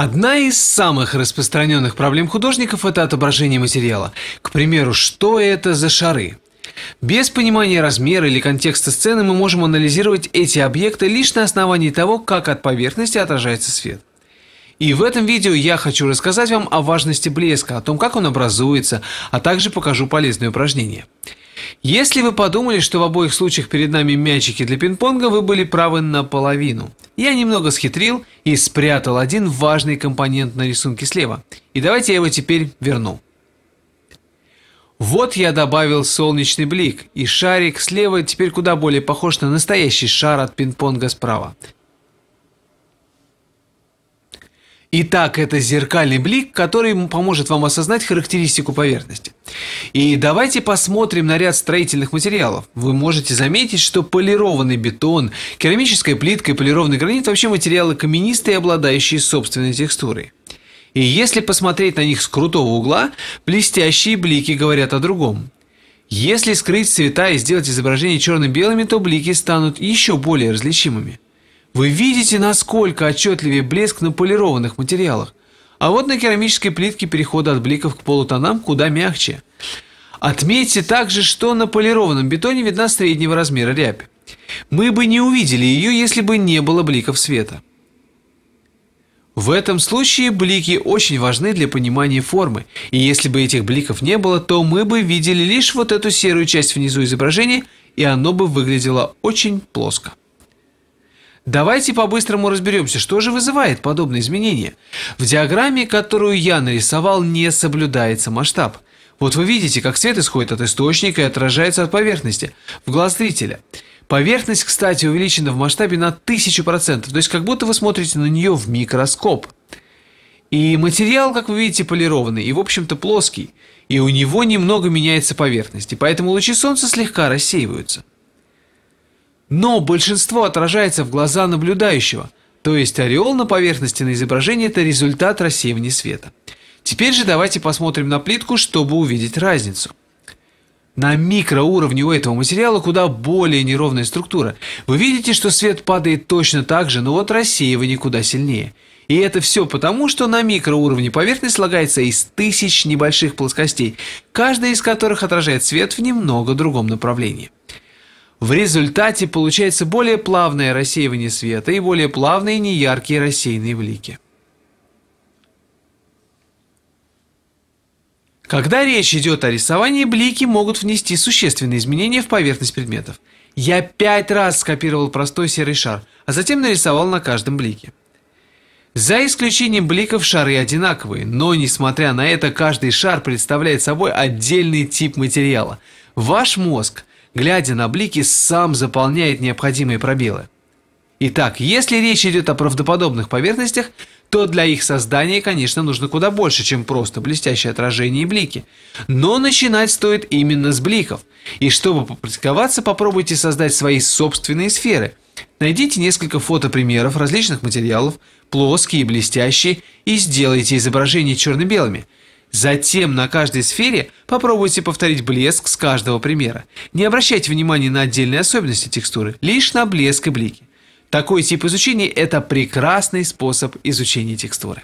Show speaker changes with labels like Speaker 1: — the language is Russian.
Speaker 1: Одна из самых распространенных проблем художников – это отображение материала. К примеру, что это за шары? Без понимания размера или контекста сцены мы можем анализировать эти объекты лишь на основании того, как от поверхности отражается свет. И в этом видео я хочу рассказать вам о важности блеска, о том, как он образуется, а также покажу полезные упражнения. Если вы подумали, что в обоих случаях перед нами мячики для пинг-понга, вы были правы наполовину. Я немного схитрил и спрятал один важный компонент на рисунке слева. И давайте я его теперь верну. Вот я добавил солнечный блик, и шарик слева теперь куда более похож на настоящий шар от пинг-понга справа. Итак, это зеркальный блик, который поможет вам осознать характеристику поверхности. И давайте посмотрим на ряд строительных материалов. Вы можете заметить, что полированный бетон, керамическая плитка и полированный гранит вообще материалы каменистые, обладающие собственной текстурой. И если посмотреть на них с крутого угла, блестящие блики говорят о другом. Если скрыть цвета и сделать изображение черно-белыми, то блики станут еще более различимыми. Вы видите, насколько отчетливее блеск на полированных материалах. А вот на керамической плитке переход от бликов к полутонам куда мягче. Отметьте также, что на полированном бетоне видна среднего размера рябь. Мы бы не увидели ее, если бы не было бликов света. В этом случае блики очень важны для понимания формы, и если бы этих бликов не было, то мы бы видели лишь вот эту серую часть внизу изображения, и оно бы выглядело очень плоско. Давайте по-быстрому разберемся, что же вызывает подобные изменения. В диаграмме, которую я нарисовал, не соблюдается масштаб. Вот вы видите, как свет исходит от источника и отражается от поверхности, в глаз зрителя. Поверхность, кстати, увеличена в масштабе на 1000%, то есть как будто вы смотрите на нее в микроскоп. И материал, как вы видите, полированный и, в общем-то, плоский, и у него немного меняется поверхность, и поэтому лучи солнца слегка рассеиваются. Но большинство отражается в глаза наблюдающего, то есть ореол на поверхности на изображении – это результат рассеивания света. Теперь же давайте посмотрим на плитку, чтобы увидеть разницу. На микроуровне у этого материала куда более неровная структура. Вы видите, что свет падает точно так же, но вот рассеивание куда сильнее. И это все потому, что на микроуровне поверхность слагается из тысяч небольших плоскостей, каждая из которых отражает свет в немного другом направлении. В результате получается более плавное рассеивание света и более плавные неяркие рассеянные блики. Когда речь идет о рисовании, блики могут внести существенные изменения в поверхность предметов. Я пять раз скопировал простой серый шар, а затем нарисовал на каждом блике. За исключением бликов шары одинаковые, но несмотря на это каждый шар представляет собой отдельный тип материала. Ваш мозг глядя на блики, сам заполняет необходимые пробелы. Итак, если речь идет о правдоподобных поверхностях, то для их создания, конечно, нужно куда больше, чем просто блестящее отражение и блики. Но начинать стоит именно с бликов. И чтобы попрактиковаться, попробуйте создать свои собственные сферы. Найдите несколько фотопримеров различных материалов, плоские и блестящие, и сделайте изображения черно-белыми – Затем на каждой сфере попробуйте повторить блеск с каждого примера. Не обращайте внимания на отдельные особенности текстуры, лишь на блеск и блики. Такой тип изучения – это прекрасный способ изучения текстуры.